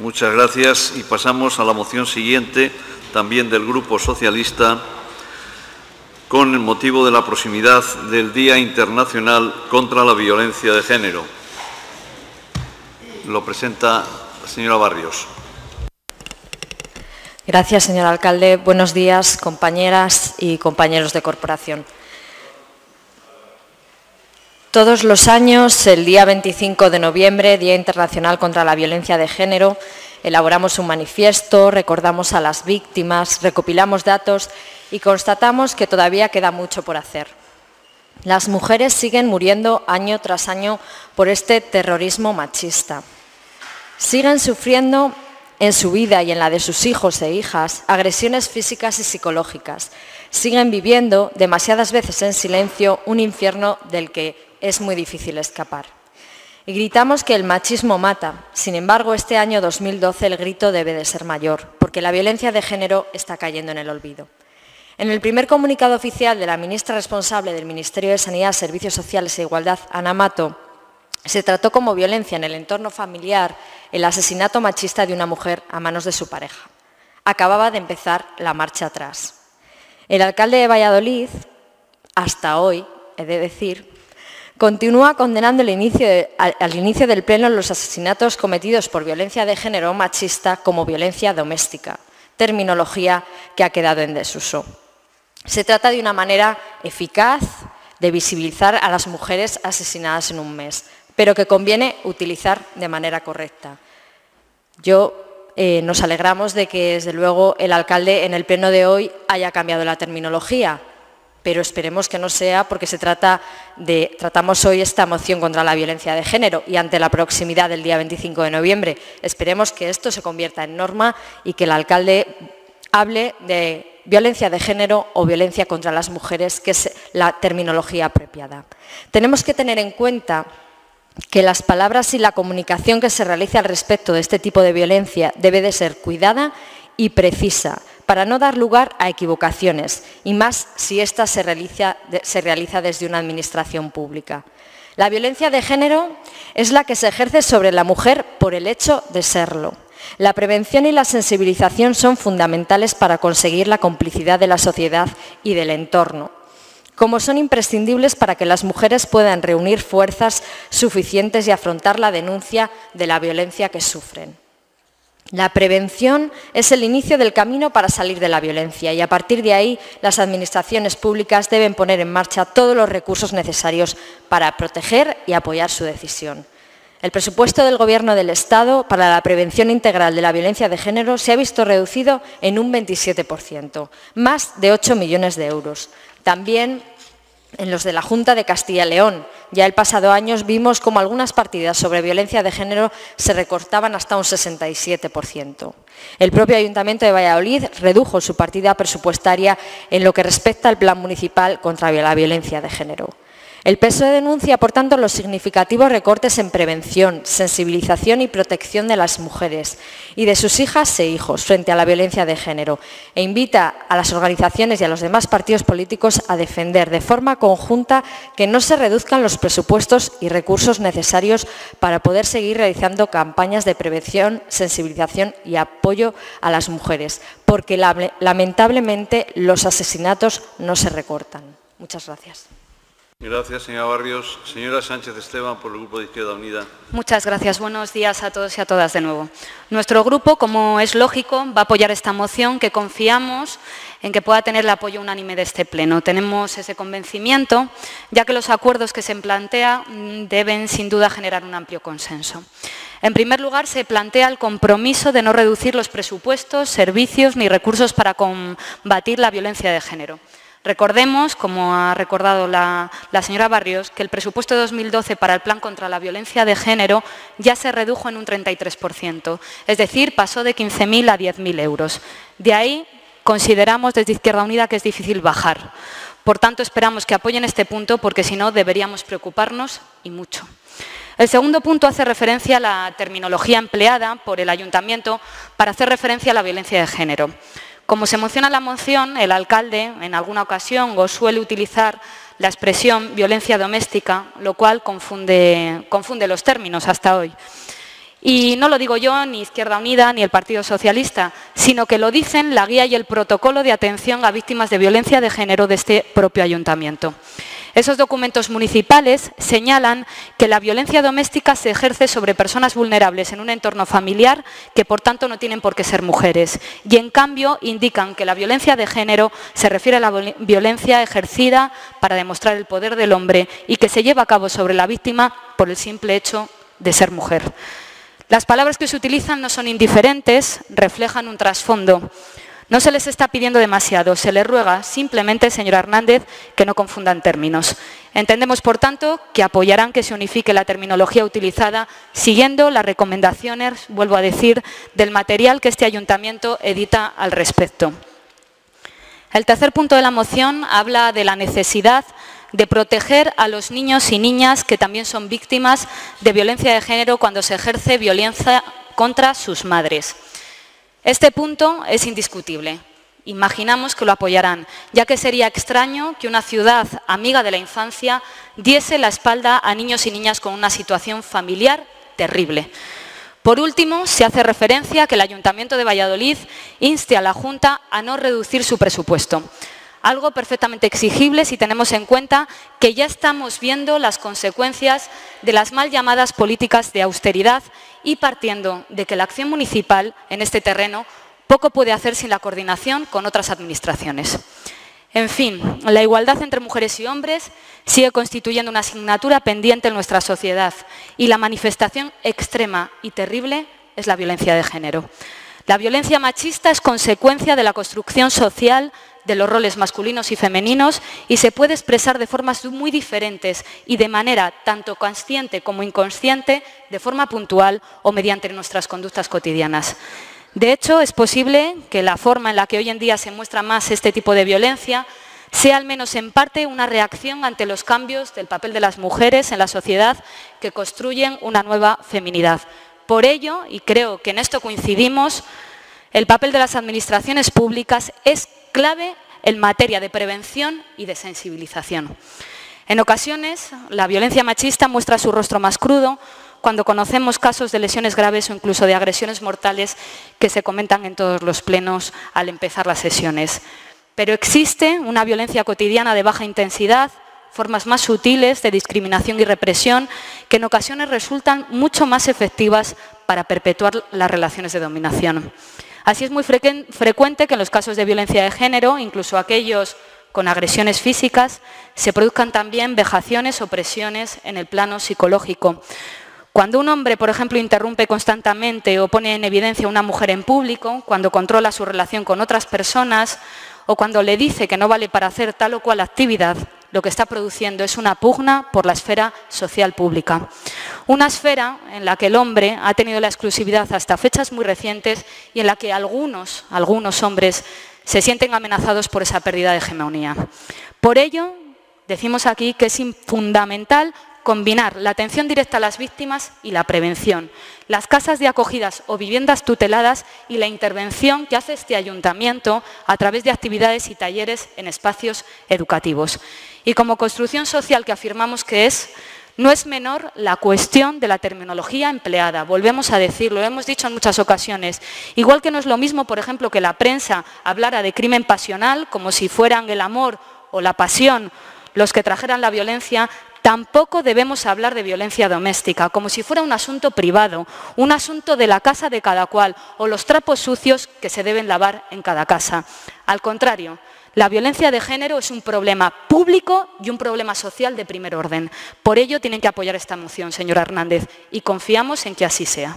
Muchas gracias y pasamos a la moción siguiente, también del Grupo Socialista, con el motivo de la proximidad del Día Internacional contra la Violencia de Género. Lo presenta la señora Barrios. Gracias, señor alcalde. Buenos días, compañeras y compañeros de corporación. Todos los años, el día 25 de noviembre, Día Internacional contra la Violencia de Género, elaboramos un manifiesto, recordamos a las víctimas, recopilamos datos y constatamos que todavía queda mucho por hacer. Las mujeres siguen muriendo año tras año por este terrorismo machista. Siguen sufriendo en su vida y en la de sus hijos e hijas agresiones físicas y psicológicas. Siguen viviendo demasiadas veces en silencio un infierno del que es muy difícil escapar. Y gritamos que el machismo mata. Sin embargo, este año 2012 el grito debe de ser mayor, porque la violencia de género está cayendo en el olvido. En el primer comunicado oficial de la ministra responsable del Ministerio de Sanidad, Servicios Sociales e Igualdad, Ana Mato, se trató como violencia en el entorno familiar el asesinato machista de una mujer a manos de su pareja. Acababa de empezar la marcha atrás. El alcalde de Valladolid, hasta hoy, he de decir, Continúa condenando al, inicio del Pleno los asesinatos cometidos por violencia de género machista como violencia doméstica, terminología que ha quedado en desuso. Se trata de una manera eficaz de visibilizar a las mujeres asesinadas en un mes, pero que conviene utilizar de manera correcta. Yo eh, nos alegramos de que, desde luego, el alcalde en el pleno de hoy haya cambiado la terminología, pero esperemos que no sea porque se trata de, tratamos hoy esta moción contra la violencia de género y ante la proximidad del día 25 de noviembre, esperemos que esto se convierta en norma y que el alcalde hable de violencia de género o violencia contra las mujeres, que es la terminología apropiada. Tenemos que tener en cuenta que las palabras y la comunicación que se realice al respecto de este tipo de violencia debe de ser cuidada y precisa, para no dar lugar a equivocaciones, y más si ésta se realiza, desde una administración pública. La violencia de género es la que se ejerce sobre la mujer por el hecho de serlo. La prevención y la sensibilización son fundamentales para conseguir la complicidad de la sociedad y del entorno, como son imprescindibles para que las mujeres puedan reunir fuerzas suficientes y afrontar la denuncia de la violencia que sufren. La prevención es el inicio del camino para salir de la violencia y a partir de ahí las administraciones públicas deben poner en marcha todos los recursos necesarios para proteger y apoyar su decisión. El presupuesto del Gobierno del Estado para la prevención integral de la violencia de género se ha visto reducido en un 27%, más de 8 millones de euros. También en los de la Junta de Castilla y León. Ya el pasado año vimos como algunas partidas sobre violencia de género se recortaban hasta un 67%. El propio Ayuntamiento de Valladolid redujo su partida presupuestaria en lo que respecta al Plan Municipal contra la Violencia de Género. El PSOE denuncia, por tanto, los significativos recortes en prevención, sensibilización y protección de las mujeres y de sus hijas e hijos frente a la violencia de género e invita a las organizaciones y a los demás partidos políticos a defender de forma conjunta que no se reduzcan los presupuestos y recursos necesarios para poder seguir realizando campañas de prevención, sensibilización y apoyo a las mujeres, porque lamentablemente los asesinatos no se recortan. Muchas gracias. Gracias, señora Barrios. Señora Sánchez Esteban, por el Grupo de Izquierda Unida. Muchas gracias. Buenos días a todos y a todas de nuevo. Nuestro grupo, como es lógico, va a apoyar esta moción que confiamos en que pueda tener el apoyo unánime de este Pleno. Tenemos ese convencimiento, ya que los acuerdos que se plantea mm, deben, sin duda, generar un amplio consenso. En primer lugar, se plantea el compromiso de no reducir los presupuestos, servicios ni recursos para combatir la violencia de género. Recordemos, como ha recordado la, señora Barrios, que el presupuesto de 2012 para el Plan contra la Violencia de Género ya se redujo en un 33%, es decir, pasó de 15.000 a 10.000 euros. De ahí consideramos desde Izquierda Unida que es difícil bajar. Por tanto, esperamos que apoyen este punto porque si no deberíamos preocuparnos y mucho. El segundo punto hace referencia a la terminología empleada por el Ayuntamiento para hacer referencia a la violencia de género. Como se menciona en la moción, el alcalde en alguna ocasión o suele utilizar la expresión violencia doméstica, lo cual confunde los términos hasta hoy. Y no lo digo yo, ni Izquierda Unida, ni el Partido Socialista, sino que lo dicen la guía y el protocolo de atención a víctimas de violencia de género de este propio ayuntamiento. Esos documentos municipales señalan que la violencia doméstica se ejerce sobre personas vulnerables en un entorno familiar que por tanto no tienen por qué ser mujeres y en cambio indican que la violencia de género se refiere a la violencia ejercida para demostrar el poder del hombre y que se lleva a cabo sobre la víctima por el simple hecho de ser mujer. Las palabras que se utilizan no son indiferentes, reflejan un trasfondo. No se les está pidiendo demasiado, se les ruega simplemente, señora Hernández, que no confundan términos. Entendemos, por tanto, que apoyarán que se unifique la terminología utilizada siguiendo las recomendaciones, vuelvo a decir, del material que este ayuntamiento edita al respecto. El tercer punto de la moción habla de la necesidad de proteger a los niños y niñas que también son víctimas de violencia de género cuando se ejerce violencia contra sus madres. Este punto es indiscutible. Imaginamos que lo apoyarán, ya que sería extraño que una ciudad amiga de la infancia diese la espalda a niños y niñas con una situación familiar terrible. Por último, se hace referencia a que el Ayuntamiento de Valladolid inste a la Junta a no reducir su presupuesto algo perfectamente exigible si tenemos en cuenta que ya estamos viendo las consecuencias de las mal llamadas políticas de austeridad y partiendo de que la acción municipal en este terreno poco puede hacer sin la coordinación con otras administraciones. En fin, la igualdad entre mujeres y hombres sigue constituyendo una asignatura pendiente en nuestra sociedad y la manifestación extrema y terrible es la violencia de género. La violencia machista es consecuencia de la construcción social de los roles masculinos y femeninos y se puede expresar de formas muy diferentes y de manera tanto consciente como inconsciente, de forma puntual o mediante nuestras conductas cotidianas. De hecho, es posible que la forma en la que hoy en día se muestra más este tipo de violencia sea al menos en parte una reacción ante los cambios del papel de las mujeres en la sociedad que construyen una nueva feminidad. Por ello, y creo que en esto coincidimos, el papel de las administraciones públicas es clave en materia de prevención y de sensibilización. En ocasiones, la violencia machista muestra su rostro más crudo cuando conocemos casos de lesiones graves o incluso de agresiones mortales que se comentan en todos los plenos al empezar las sesiones. Pero existe una violencia cotidiana de baja intensidad, formas más sutiles de discriminación y represión que en ocasiones resultan mucho más efectivas para perpetuar las relaciones de dominación. Así es muy frecuente que en los casos de violencia de género, incluso aquellos con agresiones físicas, se produzcan también vejaciones o presiones en el plano psicológico. Cuando un hombre, por ejemplo, interrumpe constantemente o pone en evidencia a una mujer en público, cuando controla su relación con otras personas o cuando le dice que no vale para hacer tal o cual actividad, lo que está produciendo es una pugna por la esfera social pública. Una esfera en la que el hombre ha tenido la exclusividad hasta fechas muy recientes y en la que algunos, algunos hombres se sienten amenazados por esa pérdida de hegemonía. Por ello, decimos aquí que es fundamental combinar la atención directa a las víctimas y la prevención, las casas de acogidas o viviendas tuteladas y la intervención que hace este ayuntamiento a través de actividades y talleres en espacios educativos. Y como construcción social que afirmamos que es, no es menor la cuestión de la terminología empleada. Volvemos a decirlo, lo hemos dicho en muchas ocasiones. Igual que no es lo mismo, por ejemplo, que la prensa hablara de crimen pasional como si fueran el amor o la pasión los que trajeran la violencia, Tampoco debemos hablar de violencia doméstica como si fuera un asunto privado, un asunto de la casa de cada cual o los trapos sucios que se deben lavar en cada casa. Al contrario, la violencia de género es un problema público y un problema social de primer orden. Por ello tienen que apoyar esta moción, señora Hernández, y confiamos en que así sea.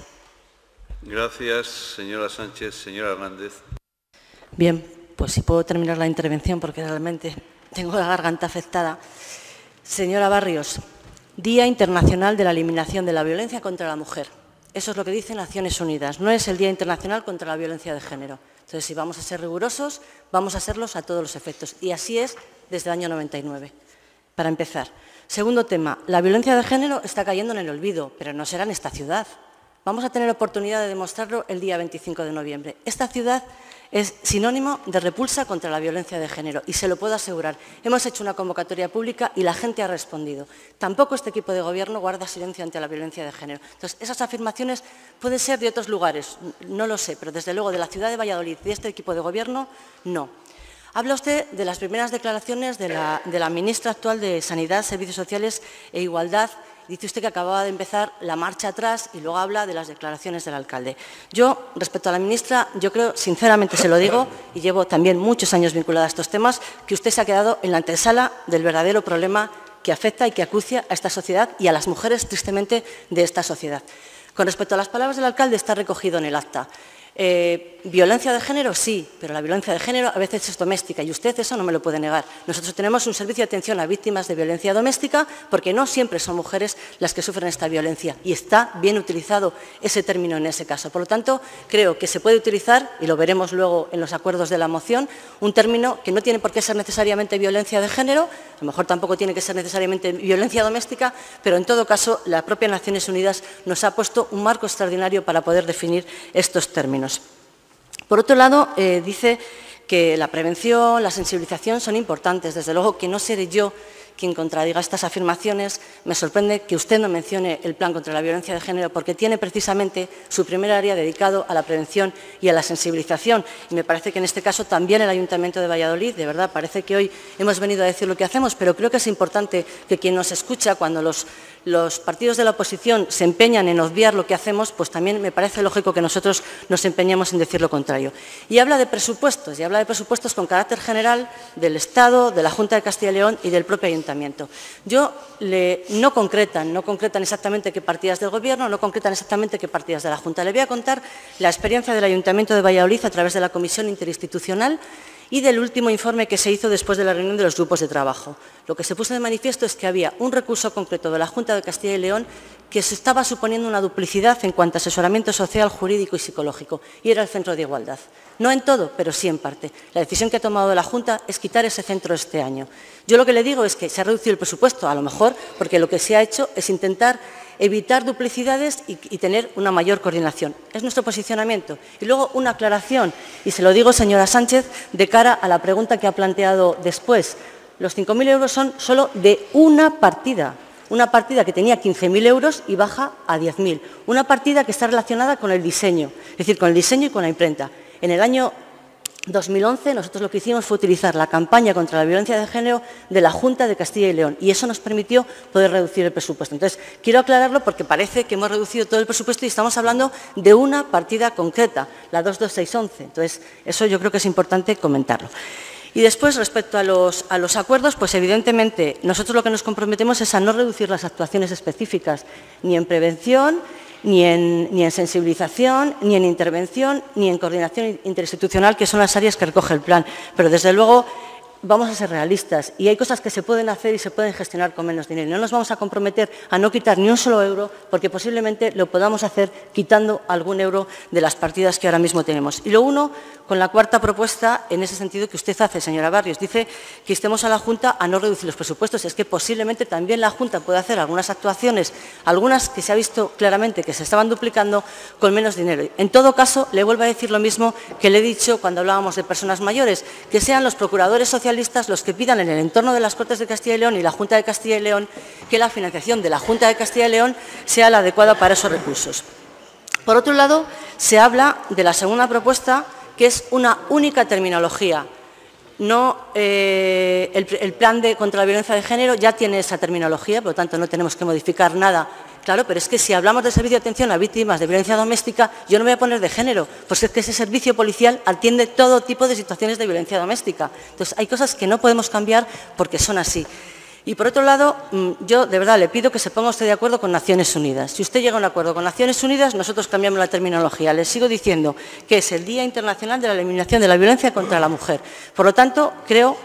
Gracias, señora Sánchez. Señora Hernández. Bien, pues si puedo terminar la intervención porque realmente tengo la garganta afectada. Señora Barrios, Día Internacional de la Eliminación de la Violencia contra la Mujer. Eso es lo que dicen Naciones Unidas. No es el Día Internacional contra la Violencia de Género. Entonces, si vamos a ser rigurosos, vamos a serlos a todos los efectos. Y así es desde el año 99. Para empezar. Segundo tema, la violencia de género está cayendo en el olvido, pero no será en esta ciudad. Vamos a tener oportunidad de demostrarlo el día 25 de noviembre. Esta ciudad es sinónimo de repulsa contra la violencia de género y se lo puedo asegurar. Hemos hecho una convocatoria pública y la gente ha respondido. Tampoco este equipo de gobierno guarda silencio ante la violencia de género. Entonces, esas afirmaciones pueden ser de otros lugares, no lo sé, pero desde luego de la ciudad de Valladolid y de este equipo de gobierno, no. Habla usted de las primeras declaraciones de la, de la ministra actual de Sanidad, Servicios Sociales e Igualdad, Dice usted que acababa de empezar la marcha atrás y luego habla de las declaraciones del alcalde. Yo, respecto a la ministra, yo creo, sinceramente se lo digo, y llevo también muchos años vinculada a estos temas, que usted se ha quedado en la antesala del verdadero problema que afecta y que acucia a esta sociedad y a las mujeres, tristemente, de esta sociedad. Con respecto a las palabras del alcalde, está recogido en el acta. Eh, ¿Violencia de género? Sí, pero la violencia de género a veces es doméstica y usted eso no me lo puede negar. Nosotros tenemos un servicio de atención a víctimas de violencia doméstica porque no siempre son mujeres las que sufren esta violencia y está bien utilizado ese término en ese caso. Por lo tanto, creo que se puede utilizar, y lo veremos luego en los acuerdos de la moción, un término que no tiene por qué ser necesariamente violencia de género, a lo mejor tampoco tiene que ser necesariamente violencia doméstica, pero en todo caso la propia Naciones Unidas nos ha puesto un marco extraordinario para poder definir estos términos. Por otro lado, eh, dice que la prevención, la sensibilización son importantes. Desde luego que no seré yo quien contradiga estas afirmaciones. Me sorprende que usted no mencione el plan contra la violencia de género porque tiene precisamente su primer área dedicado a la prevención y a la sensibilización. Y me parece que en este caso también el Ayuntamiento de Valladolid, de verdad, parece que hoy hemos venido a decir lo que hacemos, pero creo que es importante que quien nos escucha cuando los los partidos de la oposición se empeñan en obviar lo que hacemos, pues también me parece lógico que nosotros nos empeñemos en decir lo contrario. Y habla de presupuestos, y habla de presupuestos con carácter general del Estado, de la Junta de Castilla y León y del propio Ayuntamiento. Yo no concretan, no concretan exactamente qué partidas del Gobierno, no concretan exactamente qué partidas de la Junta. Le voy a contar la experiencia del Ayuntamiento de Valladolid a través de la Comisión Interinstitucional y del último informe que se hizo después de la reunión de los grupos de trabajo. Lo que se puso de manifiesto es que había un recurso concreto de la Junta de Castilla y León que se estaba suponiendo una duplicidad en cuanto a asesoramiento social, jurídico y psicológico, y era el centro de igualdad. No en todo, pero sí en parte. La decisión que ha tomado la Junta es quitar ese centro este año. Yo lo que le digo es que se ha reducido el presupuesto, a lo mejor porque lo que se ha hecho es intentar evitar duplicidades y, tener una mayor coordinación. Es nuestro posicionamiento. Y luego una aclaración, y se lo digo, señora Sánchez, de cara a la pregunta que ha planteado después. Los 5.000 euros son solo de una partida, una partida que tenía 15.000 euros y baja a 10.000. Una partida que está relacionada con el diseño, es decir, con el diseño y con la imprenta. En el año 2011 nosotros lo que hicimos fue utilizar la campaña contra la violencia de género de la Junta de Castilla y León y eso nos permitió poder reducir el presupuesto. Entonces, quiero aclararlo porque parece que hemos reducido todo el presupuesto y estamos hablando de una partida concreta, la 22611. Entonces, eso yo creo que es importante comentarlo. Y después, respecto a los, a los, acuerdos, pues evidentemente nosotros lo que nos comprometemos es a no reducir las actuaciones específicas ni en prevención, ni en, sensibilización, ni en intervención, ni en coordinación interinstitucional, que son las áreas que recoge el plan. Pero, desde luego, vamos a ser realistas y hay cosas que se pueden hacer y se pueden gestionar con menos dinero. No nos vamos a comprometer a no quitar ni un solo euro porque posiblemente lo podamos hacer quitando algún euro de las partidas que ahora mismo tenemos. Y lo uno con la cuarta propuesta en ese sentido que usted hace, señora Barrios. Dice que estemos a la Junta a no reducir los presupuestos. Es que posiblemente también la Junta puede hacer algunas actuaciones, algunas que se ha visto claramente que se estaban duplicando con menos dinero. En todo caso, le vuelvo a decir lo mismo que le he dicho cuando hablábamos de personas mayores, que sean los procuradores sociales los que pidan en el entorno de las Cortes de Castilla y León y la Junta de Castilla y León que la financiación de la Junta de Castilla y León sea la adecuada para esos recursos. Por otro lado, se habla de la segunda propuesta, que es una única terminología. No, eh, el, plan de, contra la violencia de género ya tiene esa terminología, por lo tanto no tenemos que modificar nada Claro, pero es que si hablamos de servicio de atención a víctimas de violencia doméstica, yo no me voy a poner de género, pues es que ese servicio policial atiende todo tipo de situaciones de violencia doméstica. Entonces, hay cosas que no podemos cambiar porque son así. Y por otro lado, mm, yo de verdad le pido que se ponga usted de acuerdo con Naciones Unidas. Si usted llega a un acuerdo con Naciones Unidas, nosotros cambiamos la terminología. Les sigo diciendo que es el Día Internacional de la Eliminación de la Violencia contra la Mujer. Por lo tanto, creo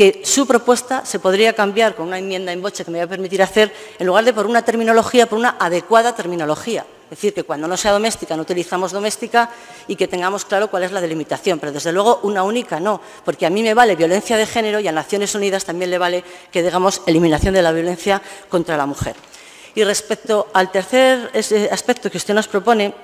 que su propuesta se podría cambiar con una enmienda en boche que me va a permitir hacer, en lugar de por una terminología, por una adecuada terminología. Es decir, que cuando no sea doméstica no utilizamos doméstica y que tengamos claro cuál es la delimitación. Pero desde luego una única no, porque a mí me vale violencia de género y a Naciones Unidas también le vale que digamos eliminación de la violencia contra la mujer. Y respecto al tercer aspecto que usted nos propone,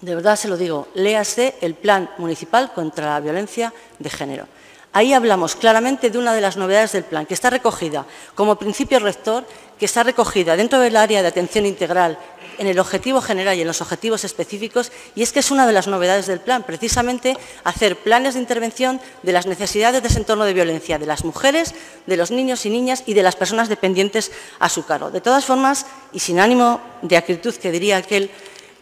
de verdad se lo digo, léase el Plan Municipal contra la Violencia de Género. Ahí hablamos claramente de una de las novedades del plan, que está recogida como principio rector, que está recogida dentro del área de atención integral en el objetivo general y en los objetivos específicos, y es que es una de las novedades del plan, precisamente hacer planes de intervención de las necesidades de ese entorno de violencia, de las mujeres, de los niños y niñas y de las personas dependientes a su cargo. De todas formas, y sin ánimo de acritud que diría aquel,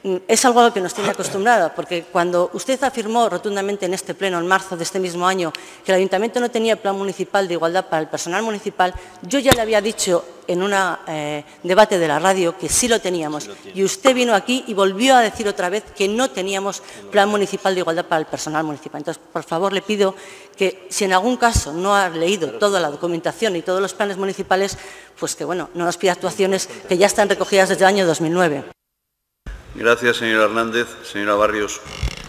es algo a lo que nos tiene acostumbrado, porque cuando usted afirmó rotundamente en este pleno, en marzo de este mismo año, que el Ayuntamiento no tenía plan municipal de igualdad para el personal municipal, yo ya le había dicho en un eh, debate de la radio que sí lo teníamos. y usted vino aquí y volvió a decir otra vez que no teníamos plan municipal de igualdad para el personal municipal. Entonces, por favor, le pido que si en algún caso no ha leído toda la documentación y todos los planes municipales, pues que bueno, no nos pida actuaciones que ya están recogidas desde el año 2009. Gracias, señora Hernández. Señora Barrios.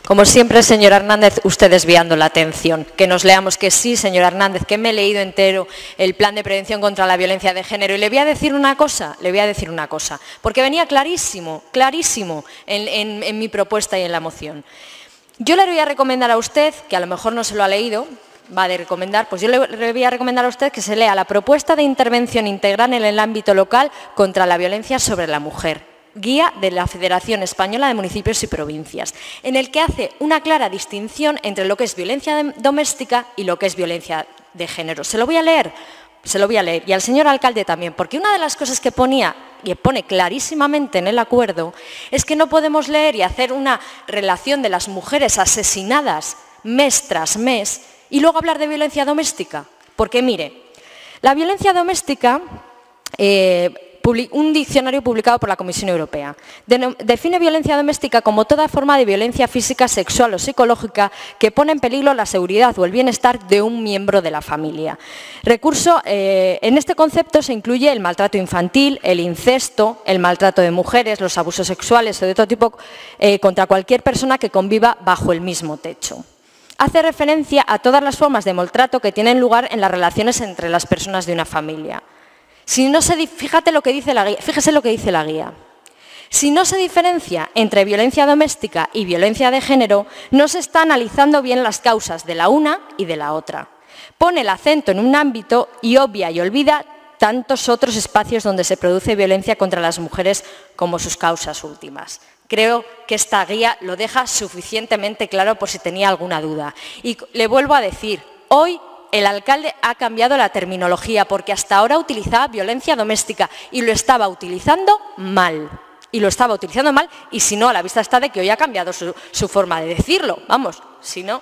Como siempre, señor Hernández, usted desviando la atención. Que nos leamos que sí, señor Hernández, que me he leído entero el plan de prevención contra la violencia de género. Y le voy a decir una cosa, le voy a decir una cosa, porque venía clarísimo, clarísimo en, en mi propuesta y en la moción. Yo le voy a recomendar a usted, que a lo mejor no se lo ha leído, va a recomendar, pues yo le voy a recomendar a usted que se lea la propuesta de intervención integral en el ámbito local contra la violencia sobre la mujer guía de la Federación Española de Municipios y Provincias, en el que hace una clara distinción entre lo que es violencia doméstica y lo que es violencia de género. Se lo voy a leer, se lo voy a leer, y al señor alcalde también, porque una de las cosas que ponía y pone clarísimamente en el acuerdo es que no podemos leer y hacer una relación de las mujeres asesinadas mes tras mes y luego hablar de violencia doméstica. Porque mire, la violencia doméstica eh, un diccionario publicado por la Comisión Europea. Define violencia doméstica como toda forma de violencia física, sexual o psicológica que pone en peligro la seguridad o el bienestar de un miembro de la familia. Recurso, eh, en este concepto se incluye el maltrato infantil, el incesto, el maltrato de mujeres, los abusos sexuales o de otro tipo eh, contra cualquier persona que conviva bajo el mismo techo hace referencia a todas las formas de maltrato que tienen lugar en las relaciones entre las personas de una familia. Si no se, fíjate lo que dice la fíjese lo que dice la guía. Si no se diferencia entre violencia doméstica y violencia de género, no se está analizando bien las causas de la una y de la otra. Pone el acento en un ámbito y obvia y olvida tantos otros espacios donde se produce violencia contra las mujeres como sus causas últimas. Creo que esta guía lo deja suficientemente claro por si tenía alguna duda. Y le vuelvo a decir, hoy el alcalde ha cambiado la terminología porque hasta ahora utilizaba violencia doméstica y lo estaba utilizando mal. Y lo estaba utilizando mal y si no, a la vista está de que hoy ha cambiado su, su forma de decirlo. Vamos, si no.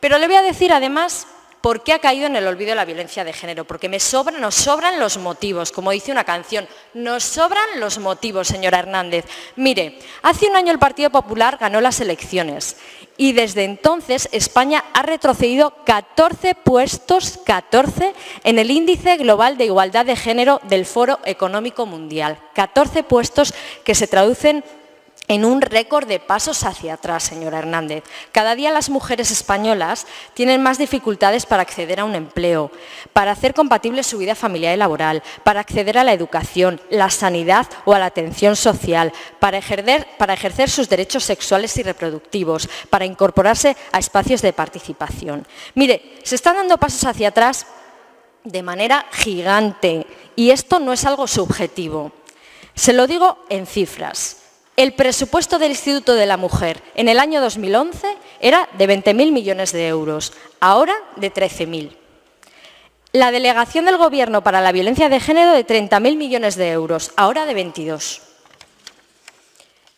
Pero le voy a decir además ¿Por qué ha caído en el olvido la violencia de género? Porque me sobran, nos sobran los motivos, como dice una canción, nos sobran los motivos, señora Hernández. Mire, hace un año el Partido Popular ganó las elecciones y desde entonces España ha retrocedido 14 puestos, 14, en el índice global de igualdad de género del Foro Económico Mundial. 14 puestos que se traducen en un récord de pasos hacia atrás, señora Hernández. Cada día las mujeres españolas tienen más dificultades para acceder a un empleo, para hacer compatible su vida familiar y laboral, para acceder a la educación, la sanidad o a la atención social, para ejercer, para ejercer sus derechos sexuales y reproductivos, para incorporarse a espacios de participación. Mire, se están dando pasos hacia atrás de manera gigante y esto no es algo subjetivo. Se lo digo en cifras. El presupuesto del Instituto de la Mujer en el año 2011 era de 20.000 millones de euros, ahora de 13.000. La delegación del Gobierno para la violencia de género de 30.000 millones de euros, ahora de 22.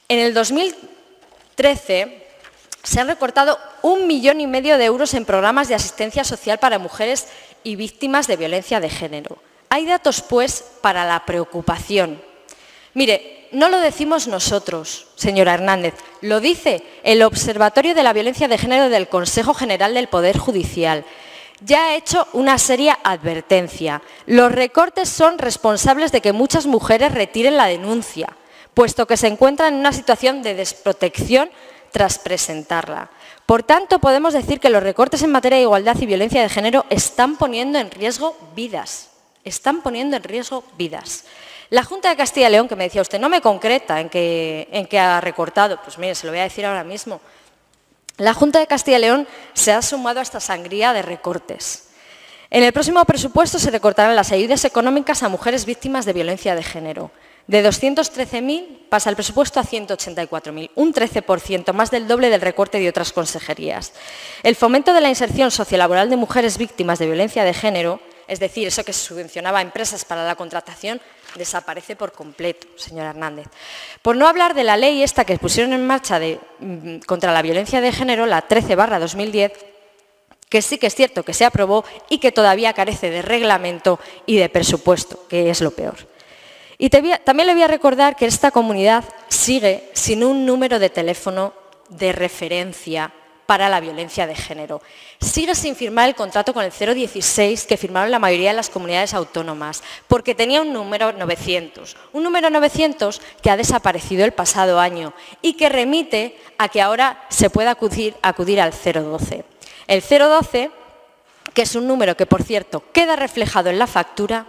En el 2013 se han recortado un millón y medio de euros en programas de asistencia social para mujeres y víctimas de violencia de género. Hay datos, pues, para la preocupación. Mire, no lo decimos nosotros, señora Hernández, lo dice el Observatorio de la Violencia de Género del Consejo General del Poder Judicial. Ya ha hecho una seria advertencia. Los recortes son responsables de que muchas mujeres retiren la denuncia, puesto que se encuentran en una situación de desprotección tras presentarla. Por tanto, podemos decir que los recortes en materia de igualdad y violencia de género están poniendo en riesgo vidas. Están poniendo en riesgo vidas. La Junta de Castilla y León, que me decía usted, no me concreta en qué, ha recortado. Pues mire, se lo voy a decir ahora mismo. La Junta de Castilla y León se ha sumado a esta sangría de recortes. En el próximo presupuesto se recortarán las ayudas económicas a mujeres víctimas de violencia de género. De 213.000 pasa el presupuesto a 184.000, un 13%, más del doble del recorte de otras consejerías. El fomento de la inserción sociolaboral de mujeres víctimas de violencia de género, es decir, eso que subvencionaba a empresas para la contratación, desaparece por completo, señora Hernández. Por no hablar de la ley esta que pusieron en marcha mm, contra la violencia de género, la 13 2010, que sí que es cierto que se aprobó y que todavía carece de reglamento y de presupuesto, que es lo peor. Y también le voy a recordar que esta comunidad sigue sin un número de teléfono de referencia para la violencia de género. Sigue sin firmar el contrato con el 016 que firmaron la mayoría de las comunidades autónomas, porque tenía un número 900. Un número 900 que ha desaparecido el pasado año y que remite a que ahora se pueda acudir, acudir al 012. El 012, que es un número que, por cierto, queda reflejado en la factura,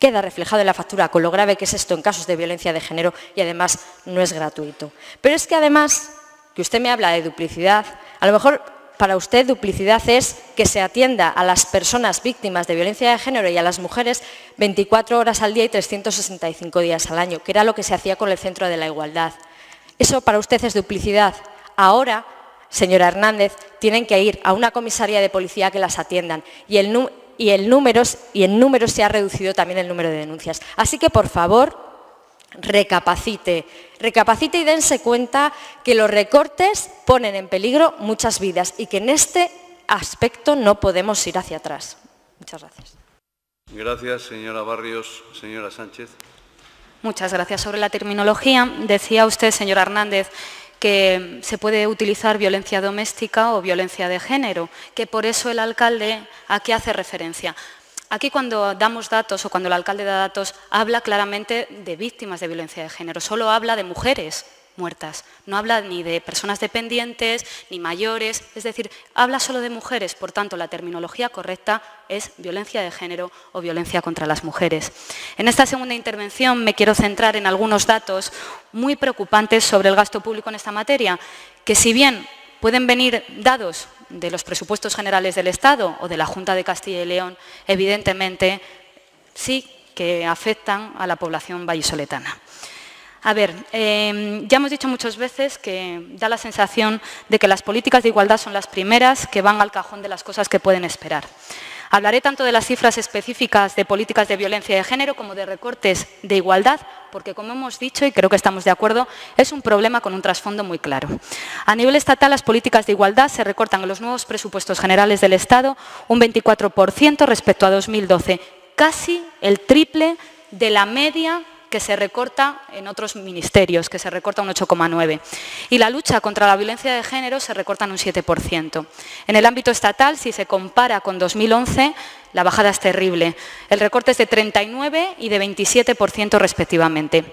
queda reflejado en la factura con lo grave que es esto en casos de violencia de género y además no es gratuito. Pero es que además, que usted me habla de duplicidad, a lo mejor para usted duplicidad es que se atienda a las personas víctimas de violencia de género y a las mujeres 24 horas al día y 365 días al año, que era lo que se hacía con el Centro de la Igualdad. Eso para usted es duplicidad. Ahora señora Hernández, tienen que ir a una comisaría de policía que las atiendan. Y, el, y, el números, y en números se ha reducido también el número de denuncias. Así que, por favor, recapacite. Recapacite y dense cuenta que los recortes ponen en peligro muchas vidas y que en este aspecto no podemos ir hacia atrás. Muchas gracias. Gracias, señora Barrios. Señora Sánchez. Muchas gracias. Sobre la terminología, decía usted, señora Hernández, que se puede utilizar violencia doméstica o violencia de género, que por eso el alcalde aquí hace referencia. Aquí cuando damos datos o cuando el alcalde da datos habla claramente de víctimas de violencia de género, solo habla de mujeres, muertas. No habla ni de personas dependientes, ni mayores, es decir, habla solo de mujeres. Por tanto, la terminología correcta es violencia de género o violencia contra las mujeres. En esta segunda intervención me quiero centrar en algunos datos muy preocupantes sobre el gasto público en esta materia, que si bien pueden venir dados de los presupuestos generales del Estado o de la Junta de Castilla y León, evidentemente sí que afectan a la población vallisoletana. A ver, em, ya hemos dicho muchas veces que da la sensación de que las políticas de igualdad son las primeras que van al cajón de las cosas que pueden esperar. Hablaré tanto de las cifras específicas de políticas de violencia de género como de recortes de igualdad, porque como hemos dicho, y creo que estamos de acuerdo, es un problema con un trasfondo muy claro. A nivel estatal, las políticas de igualdad se recortan en los nuevos presupuestos generales del Estado un 24% respecto a 2012, casi el triple de la media que se recorta en otros ministerios, que se recorta un 8,9%. Y la lucha contra la violencia de género se recorta en un 7%. En el ámbito estatal, si se compara con 2011, la bajada es terrible. El recorte es de 39 y de 27% respectivamente.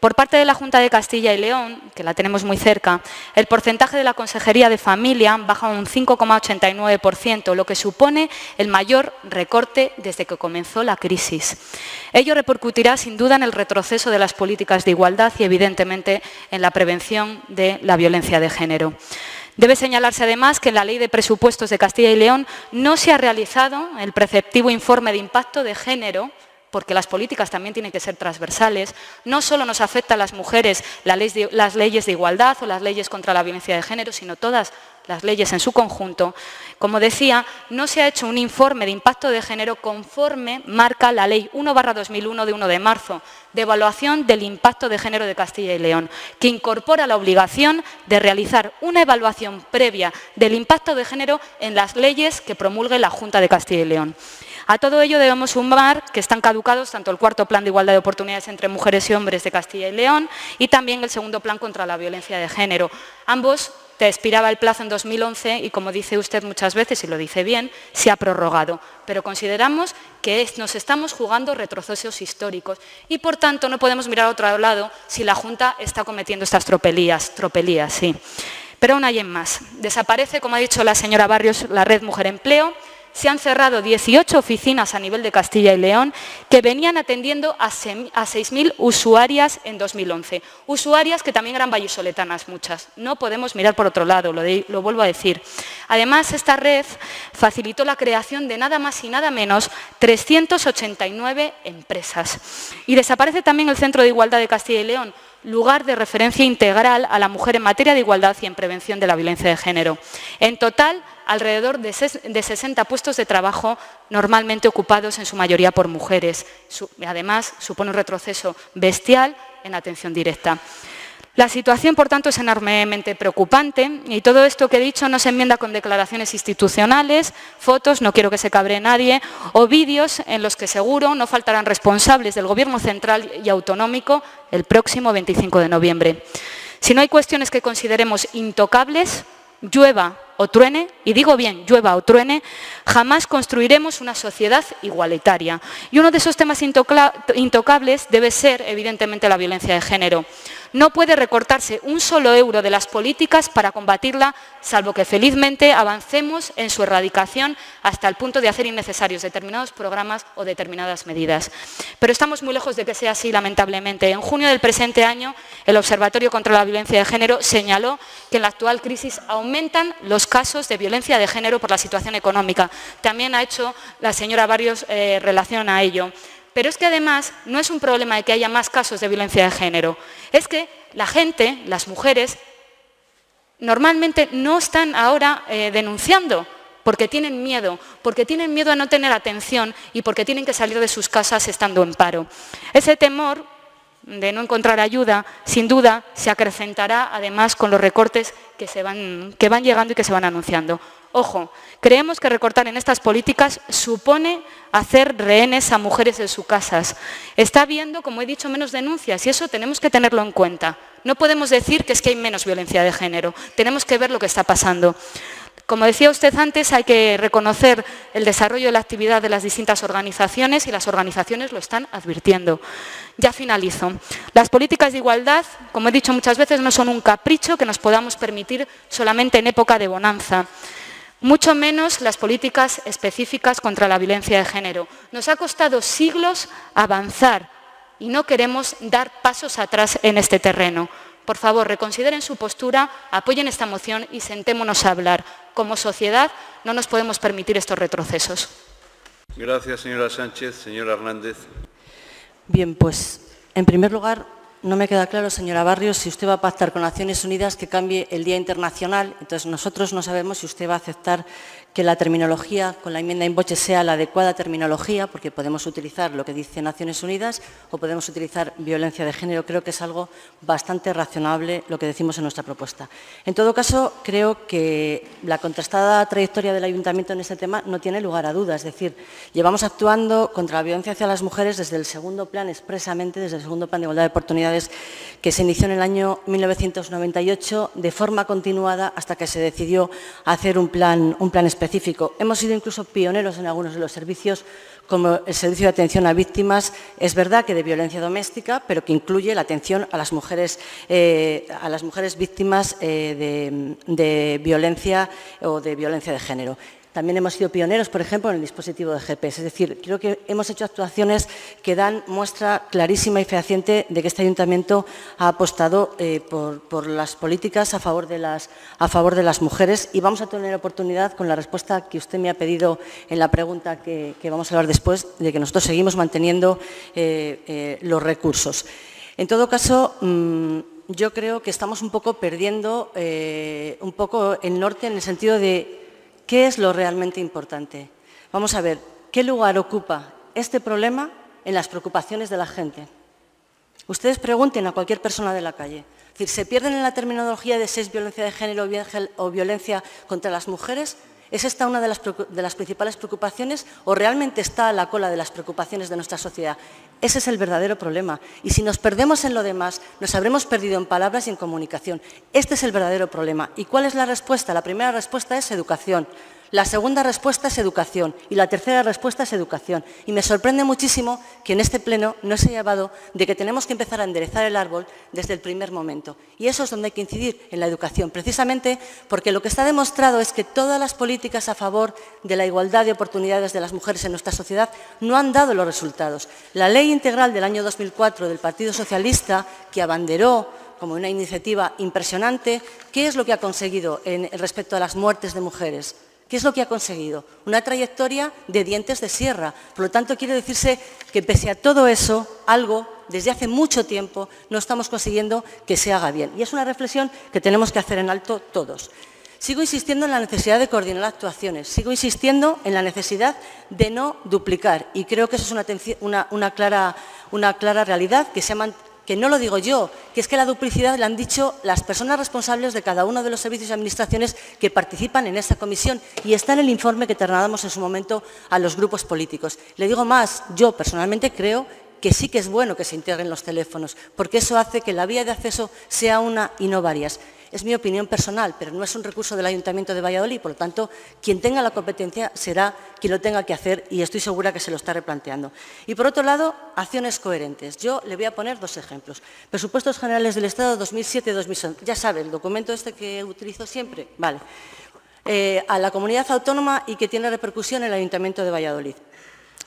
Por parte de la Junta de Castilla y León, que la tenemos muy cerca, el porcentaje de la Consejería de Familia baja un 5,89%, lo que supone el mayor recorte desde que comenzó la crisis. Ello repercutirá sin duda en el retroceso de las políticas de igualdad y evidentemente en la prevención de la violencia de género. Debe señalarse además que en la Ley de Presupuestos de Castilla y León no se ha realizado el preceptivo informe de impacto de género porque las políticas también tienen que ser transversales, no solo nos afecta a las mujeres las leyes de igualdad o las leyes contra la violencia de género, sino todas las leyes en su conjunto. Como decía, no se ha hecho un informe de impacto de género conforme marca la Ley 1-2001 de 1 de marzo de evaluación del impacto de género de Castilla y León, que incorpora la obligación de realizar una evaluación previa del impacto de género en las leyes que promulgue la Junta de Castilla y León. A todo ello debemos sumar que están caducados tanto el cuarto plan de igualdad de oportunidades entre mujeres y hombres de Castilla y León y también el segundo plan contra la violencia de género. Ambos te expiraba el plazo en 2011 y, como dice usted muchas veces, y lo dice bien, se ha prorrogado. Pero consideramos que nos estamos jugando retrocesos históricos y, por tanto, no podemos mirar a otro lado si la Junta está cometiendo estas tropelías. Tropelías, sí. Pero aún hay en más. Desaparece, como ha dicho la señora Barrios, la red Mujer Empleo, se han cerrado 18 oficinas a nivel de Castilla y León que venían atendiendo a 6.000 usuarias en 2011. Usuarias que también eran vallisoletanas muchas. No podemos mirar por otro lado, lo, lo vuelvo a decir. Además, esta red facilitó la creación de nada más y nada menos 389 empresas. Y desaparece también el Centro de Igualdad de Castilla y León, lugar de referencia integral a la mujer en materia de igualdad y en prevención de la violencia de género. En total, alrededor de 60 puestos de trabajo normalmente ocupados en su mayoría por mujeres. Además, supone un retroceso bestial en atención directa. La situación, por tanto, es enormemente preocupante y todo esto que he dicho no se enmienda con declaraciones institucionales, fotos, no quiero que se cabre nadie, o vídeos en los que seguro no faltarán responsables del Gobierno central y autonómico el próximo 25 de noviembre. Si no hay cuestiones que consideremos intocables, llueva o truene, y digo bien, llueva o truene, jamás construiremos una sociedad igualitaria. Y uno de esos temas intocables debe ser, evidentemente, la violencia de género. No puede recortarse un solo euro de las políticas para combatirla, salvo que felizmente avancemos en su erradicación hasta el punto de hacer innecesarios determinados programas o determinadas medidas. Pero estamos muy lejos de que sea así, lamentablemente. En junio del presente año, el Observatorio contra la Violencia de Género señaló que en la actual crisis aumentan los casos de violencia de género por la situación económica. También ha hecho la señora Barrios eh, relación a ello. Pero es que además no es un problema de que haya más casos de violencia de género, es que la gente, las mujeres, normalmente no están ahora eh, denunciando porque tienen miedo, porque tienen miedo a no tener atención y porque tienen que salir de sus casas estando en paro. Ese temor de no encontrar ayuda, sin duda, se acrecentará además con los recortes que, se van, que van llegando y que se van anunciando. Ojo, creemos que recortar en estas políticas supone hacer rehenes a mujeres en sus casas. Está habiendo, como he dicho, menos denuncias y eso tenemos que tenerlo en cuenta. No podemos decir que es que hay menos violencia de género, tenemos que ver lo que está pasando. Como decía usted antes, hay que reconocer el desarrollo de la actividad de las distintas organizaciones y las organizaciones lo están advirtiendo. Ya finalizo. Las políticas de igualdad, como he dicho muchas veces, no son un capricho que nos podamos permitir solamente en época de bonanza mucho menos las políticas específicas contra la violencia de género. Nos ha costado siglos avanzar y no queremos dar pasos atrás en este terreno. Por favor, reconsideren su postura, apoyen esta moción y sentémonos a hablar. Como sociedad no nos podemos permitir estos retrocesos. Gracias, señora Sánchez. Señora Hernández. Bien, pues en primer lugar no me queda claro, señora Barrios, si usted va a pactar con Naciones Unidas que cambie el Día Internacional. Entonces, nosotros no sabemos si usted va a aceptar que la terminología con la enmienda en boche sea la adecuada terminología, porque podemos utilizar lo que dice Naciones Unidas o podemos utilizar violencia de género. Creo que es algo bastante razonable lo que decimos en nuestra propuesta. En todo caso, creo que la contrastada trayectoria del Ayuntamiento en este tema no tiene lugar a dudas. Es decir, llevamos actuando contra la violencia hacia las mujeres desde el segundo plan, expresamente desde el segundo plan de igualdad de oportunidades que se inició en el año 1998 de forma continuada hasta que se decidió hacer un plan, un plan Hemos sido incluso pioneros en algunos de los servicios, como el servicio de atención a víctimas, es verdad que de violencia doméstica, pero que incluye la atención a las mujeres, eh, a las mujeres víctimas eh, de violencia o de violencia de género. También hemos sido pioneros, por ejemplo, en el dispositivo de GPS. Es decir, creo que hemos hecho actuaciones que dan muestra clarísima y fehaciente de que este ayuntamiento ha apostado eh, por, las políticas a favor, de las, a favor de las mujeres y vamos a tener oportunidad, con la respuesta que usted me ha pedido en la pregunta que, vamos a hablar después, de que nosotros seguimos manteniendo eh, eh, los recursos. En todo caso, mm, yo creo que estamos un poco perdiendo un poco el norte en el sentido de ¿Qué es lo realmente importante? Vamos a ver, ¿qué lugar ocupa este problema en las preocupaciones de la gente? Ustedes pregunten a cualquier persona de la calle. Es decir, ¿se pierden en la terminología de si es violencia de género o violencia contra las mujeres? ¿Es esta una de las, principales preocupaciones o realmente está a la cola de las preocupaciones de nuestra sociedad? Ese es el verdadero problema. Y si nos perdemos en lo demás, nos habremos perdido en palabras y en comunicación. Este es el verdadero problema. ¿Y cuál es la respuesta? La primera respuesta es educación. La segunda respuesta es educación y la tercera respuesta es educación. Y me sorprende muchísimo que en este pleno no se haya llevado de que tenemos que empezar a enderezar el árbol desde el primer momento. Y eso es donde hay que incidir, en la educación, precisamente porque lo que está demostrado es que todas las políticas a favor de la igualdad de oportunidades de las mujeres en nuestra sociedad no han dado los resultados. La ley integral del año 2004 del Partido Socialista, que abanderó como una iniciativa impresionante, ¿qué es lo que ha conseguido en, respecto a las muertes de mujeres? ¿Qué es lo que ha conseguido? Una trayectoria de dientes de sierra. Por lo tanto, quiere decirse que pese a todo eso, algo desde hace mucho tiempo no estamos consiguiendo que se haga bien. Y es una reflexión que tenemos que hacer en alto todos. Sigo insistiendo en la necesidad de coordinar actuaciones, sigo insistiendo en la necesidad de no duplicar y creo que eso es una, clara, una clara, realidad que se, ha, que no lo digo yo, que es que la duplicidad la han dicho las personas responsables de cada uno de los servicios y administraciones que participan en esta comisión y está en el informe que trasladamos en su momento a los grupos políticos. Le digo más, yo personalmente creo que sí que es bueno que se integren los teléfonos, porque eso hace que la vía de acceso sea una y no varias. Es mi opinión personal, pero no es un recurso del Ayuntamiento de Valladolid, por lo tanto, quien tenga la competencia será quien lo tenga que hacer y estoy segura que se lo está replanteando. Y por otro lado, acciones coherentes. Yo le voy a poner dos ejemplos. Presupuestos Generales del Estado 2007-2011. Ya sabe, el documento este que utilizo siempre. Vale. Eh, a la comunidad autónoma y que tiene repercusión en el Ayuntamiento de Valladolid.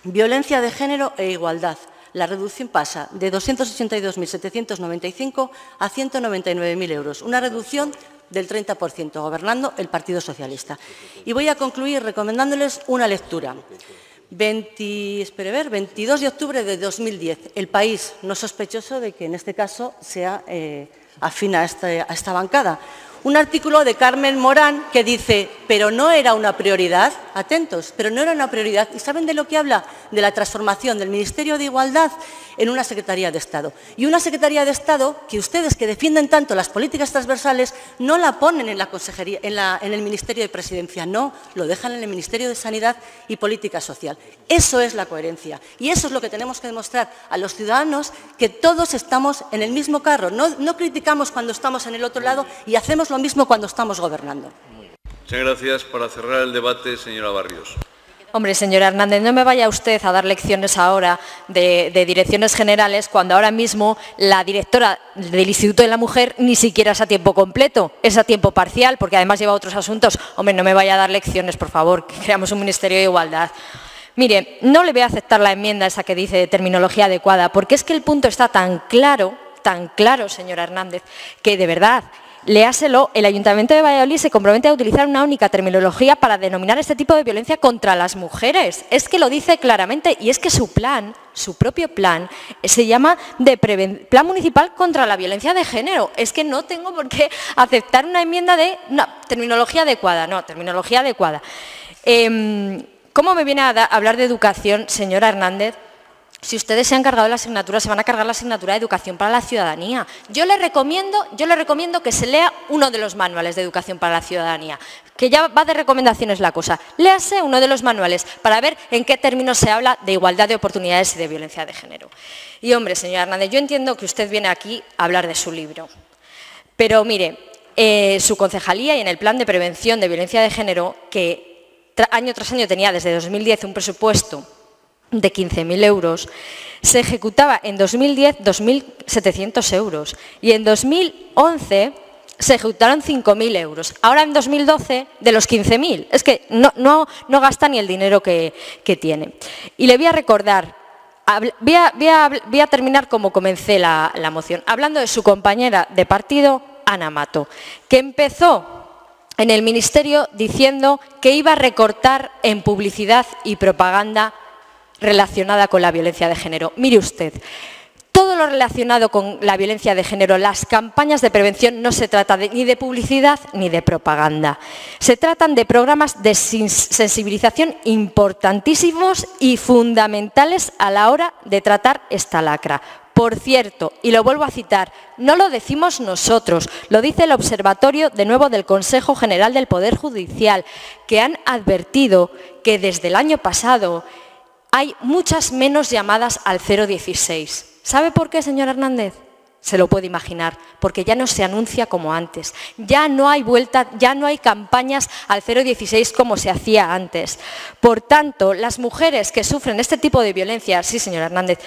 Violencia de género e igualdad la reducción pasa de 282.795 a 199.000 euros, una reducción del 30%, gobernando el Partido Socialista. Y voy a concluir recomendándoles una lectura. 22 de octubre de 2010, El País, no sospechoso de que en este caso sea eh, afín a esta bancada un artículo de Carmen Morán que dice, pero no era una prioridad, atentos, pero no era una prioridad. ¿Y saben de lo que habla? De la transformación del Ministerio de Igualdad en una Secretaría de Estado. Y una Secretaría de Estado que ustedes que defienden tanto las políticas transversales no la ponen en, la consejería, en, el Ministerio de Presidencia, no, lo dejan en el Ministerio de Sanidad y Política Social. Eso es la coherencia y eso es lo que tenemos que demostrar a los ciudadanos que todos estamos en el mismo carro. No criticamos cuando estamos en el otro lado y hacemos lo mismo cuando estamos gobernando. Muchas gracias. Para cerrar el debate, señora Barrios. Hombre, señora Hernández, no me vaya usted a dar lecciones ahora de, direcciones generales cuando ahora mismo la directora del Instituto de la Mujer ni siquiera es a tiempo completo, es a tiempo parcial, porque además lleva otros asuntos. Hombre, no me vaya a dar lecciones, por favor, que creamos un Ministerio de Igualdad. Mire, no le voy a aceptar la enmienda esa que dice de terminología adecuada, porque es que el punto está tan claro, tan claro, señora Hernández, que de verdad Léaselo, el Ayuntamiento de Valladolid se compromete a utilizar una única terminología para denominar este tipo de violencia contra las mujeres. Es que lo dice claramente y es que su plan, su propio plan, se llama Plan Municipal contra la Violencia de Género. Es que no tengo por qué aceptar una enmienda de terminología adecuada, no, terminología adecuada. Em, ¿Cómo me viene a hablar de educación, señora Hernández? Si ustedes se han cargado la asignatura, se van a cargar la asignatura de Educación para la Ciudadanía. Yo le recomiendo, yo recomiendo que se lea uno de los manuales de Educación para la Ciudadanía, que ya va de recomendaciones la cosa. Léase uno de los manuales para ver en qué términos se habla de igualdad de oportunidades y de violencia de género. Y hombre, señora Hernández, yo entiendo que usted viene aquí a hablar de su libro, pero mire, eh, su concejalía y en el plan de prevención de violencia de género, que año tras año tenía desde 2010 un presupuesto de 15.000 euros, se ejecutaba en 2010 2.700 euros y en 2011 se ejecutaron 5.000 euros. Ahora en 2012 de los 15.000. Es que no, no, no, gasta ni el dinero que, tiene. Y le voy a recordar, voy a, terminar como comencé la, la moción, hablando de su compañera de partido, Ana Mato, que empezó en el Ministerio diciendo que iba a recortar en publicidad y propaganda relacionada con la violencia de género. Mire usted, todo lo relacionado con la violencia de género, las campañas de prevención, no se trata ni de publicidad ni de propaganda. Se tratan de programas de sensibilización importantísimos y fundamentales a la hora de tratar esta lacra. Por cierto, y lo vuelvo a citar, no lo decimos nosotros, lo dice el Observatorio de nuevo del Consejo General del Poder Judicial, que han advertido que desde el año pasado hay muchas menos llamadas al 016. ¿Sabe por qué, señor Hernández? se lo puede imaginar, porque ya no se anuncia como antes. Ya no hay vuelta, ya no hay campañas al 016 como se hacía antes. Por tanto, las mujeres que sufren este tipo de violencia, sí, señor Hernández,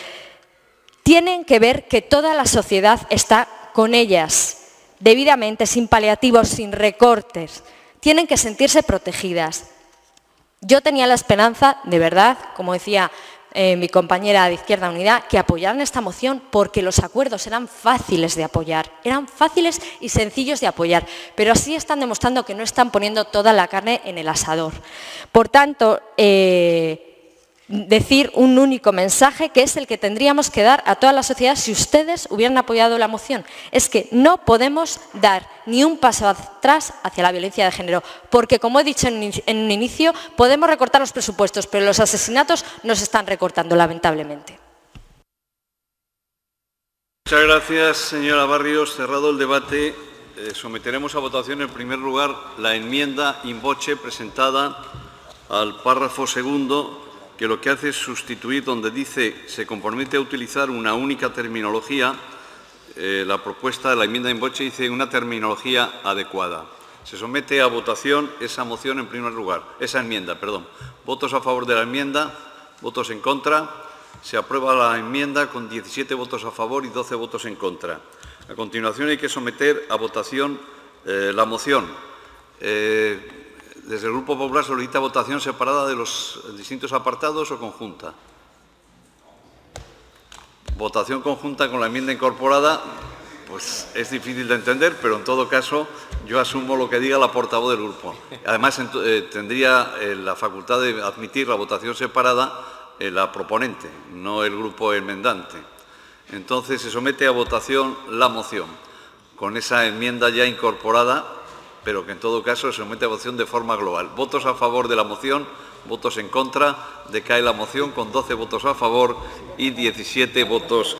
tienen que ver que toda la sociedad está con ellas, debidamente, sin paliativos, sin recortes. Tienen que sentirse protegidas. Yo tenía la esperanza, de verdad, como decía eh, mi compañera de Izquierda Unida, que apoyaran esta moción porque los acuerdos eran fáciles de apoyar, eran fáciles y sencillos de apoyar, pero así están demostrando que no están poniendo toda la carne en el asador. Por tanto, eh, decir un único mensaje que es el que tendríamos que dar a toda la sociedad si ustedes hubieran apoyado la moción. Es que no podemos dar ni un paso atrás hacia la violencia de género, porque como he dicho en un inicio, podemos recortar los presupuestos, pero los asesinatos nos están recortando, lamentablemente. Muchas gracias, señora Barrios. Cerrado el debate, eh, someteremos a votación en primer lugar la enmienda in voce presentada al párrafo segundo que lo que hace es sustituir donde dice se compromete a utilizar una única terminología, eh, la propuesta de la enmienda en boche dice una terminología adecuada. Se somete a votación esa moción en primer lugar, esa enmienda, perdón. Votos a favor de la enmienda, votos en contra. Se aprueba la enmienda con 17 votos a favor y 12 votos en contra. A continuación hay que someter a votación eh, la moción. Eh, desde el Grupo Popular solicita votación separada de los distintos apartados o conjunta. Votación conjunta con la enmienda incorporada, pues es difícil de entender, pero en todo caso yo asumo lo que diga la portavoz del grupo. Además, eh, tendría eh, la facultad de admitir la votación separada eh, la proponente, no el grupo enmendante. Entonces se somete a votación la moción con esa enmienda ya incorporada pero que en todo caso se somete a votación de forma global. Votos a favor de la moción, votos en contra, decae la moción con 12 votos a favor y 17 votos